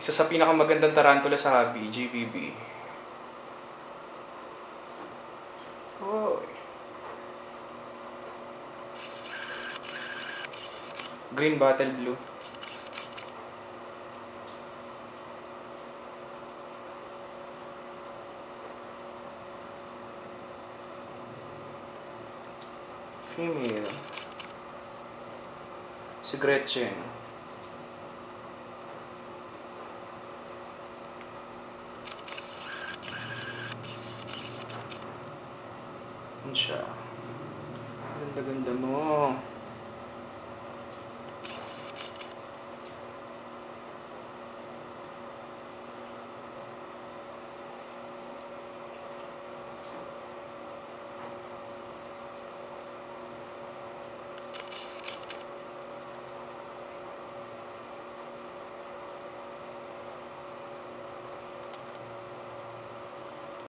Isa sa pinakamagandang tarantula sa hobby, GBB. Hoy. Green Battle Blue. Female. Si Gretchen. Yan siya. Ganda-ganda mo.